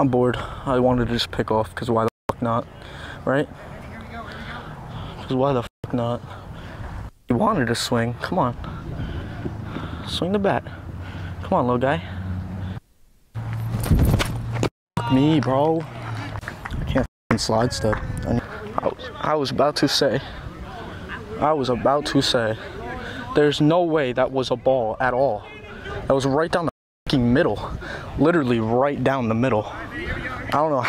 I'm bored. I wanted to just pick off because why the fuck not? Right? Because why the fuck not? You wanted to swing. Come on. Swing the bat. Come on, little guy. Me, bro. I can't slide step. I, I was about to say. I was about to say. There's no way that was a ball at all. That was right down the middle. Literally right down the middle. I don't know how